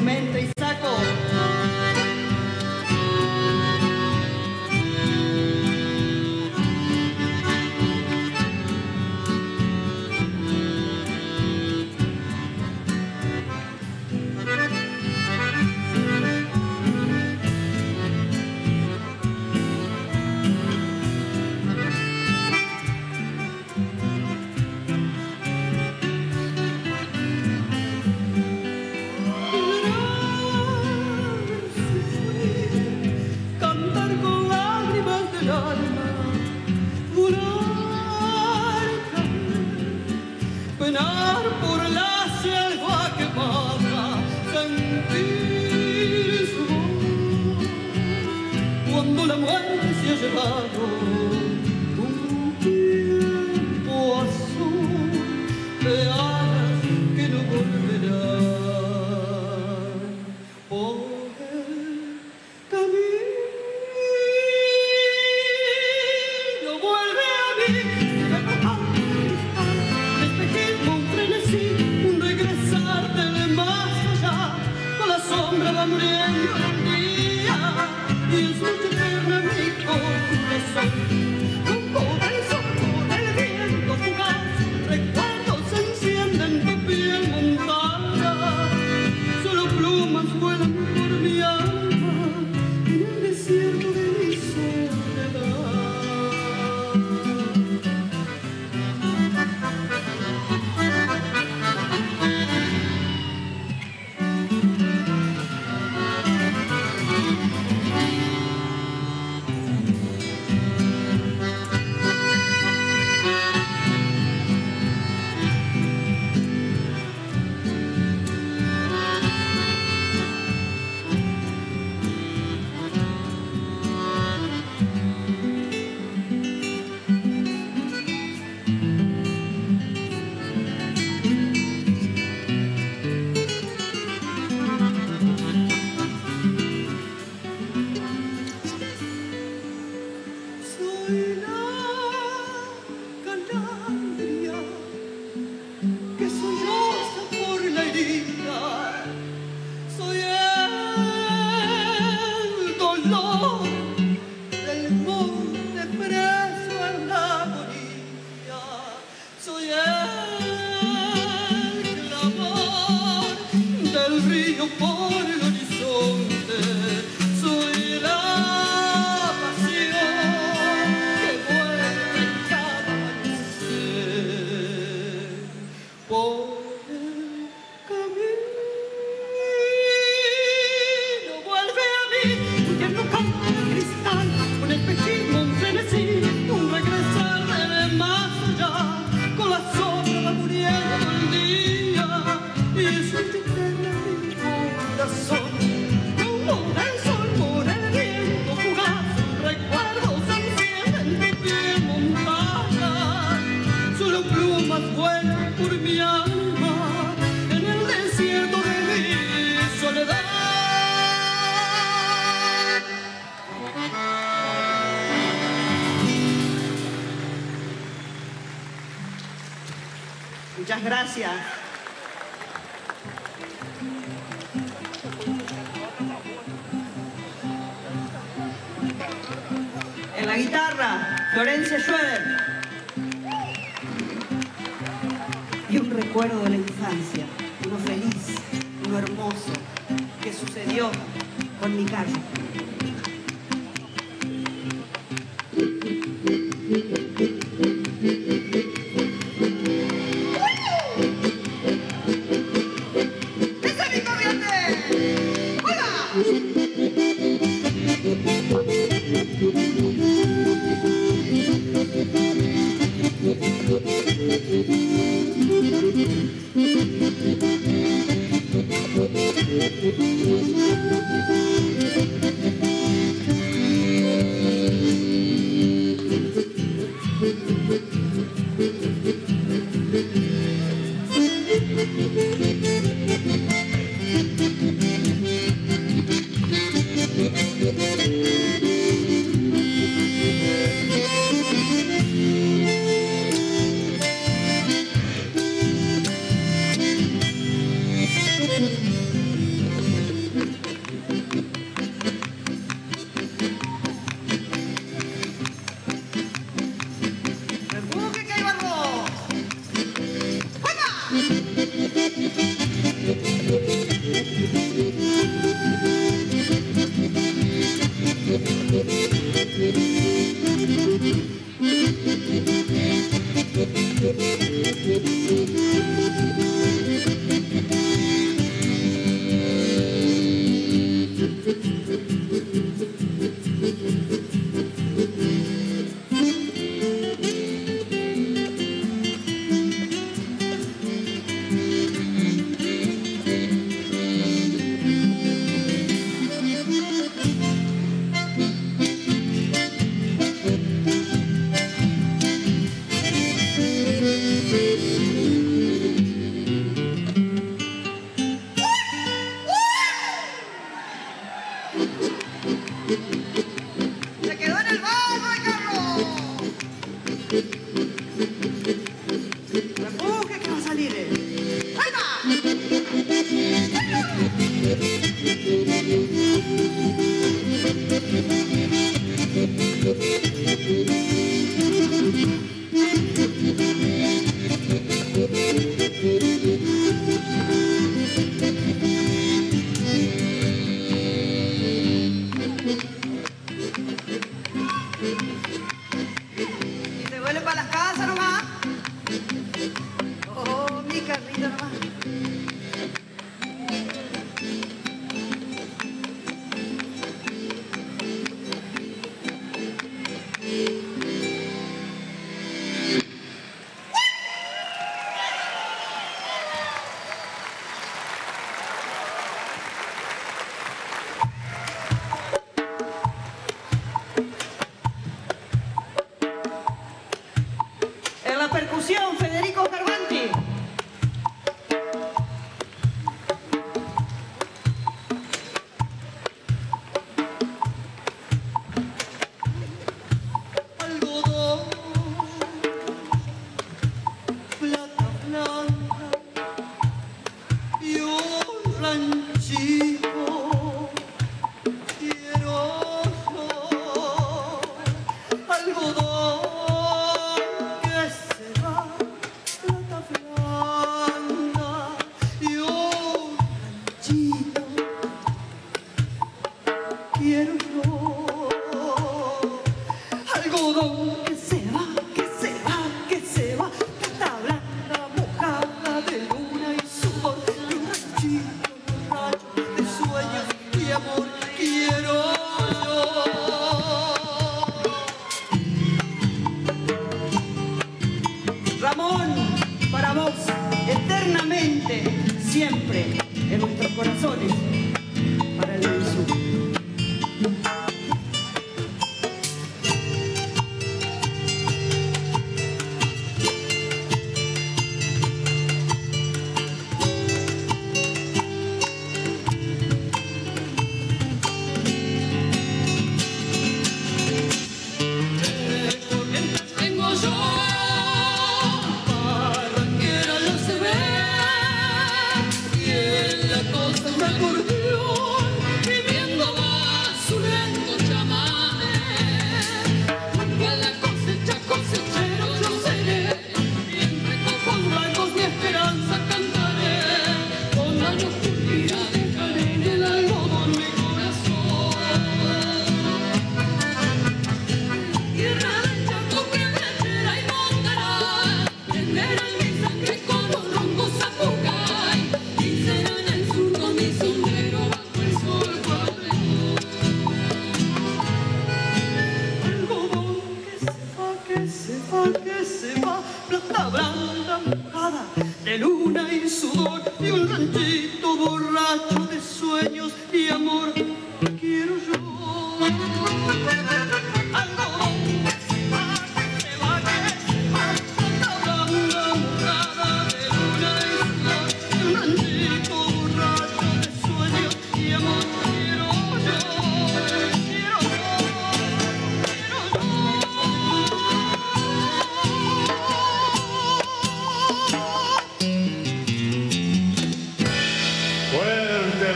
tormenta y saco. Caminar por la selva quemada, sentir su voz. Cuando la muerte se ha llevado El corazón, como el sol por el viento, fugaz, recuerdos encienden mi piel montana. Solo plumas vuelan por mi alma en el desierto de mi soledad. Muchas gracias. Florencia Schroeder. Y un recuerdo de la infancia, uno feliz, uno hermoso, que sucedió con mi calle.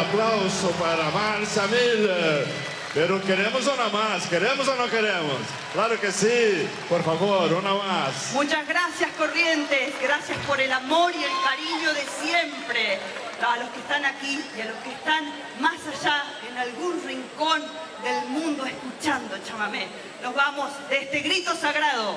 aplauso para Marcia Miller. Pero queremos una más, queremos o no queremos. Claro que sí, por favor, una más. Muchas gracias Corrientes, gracias por el amor y el cariño de siempre. A los que están aquí y a los que están más allá, en algún rincón del mundo, escuchando chamamé. Nos vamos de este grito sagrado.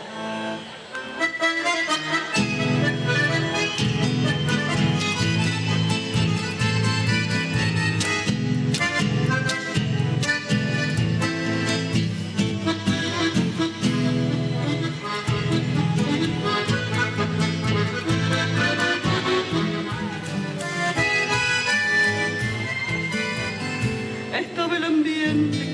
didn't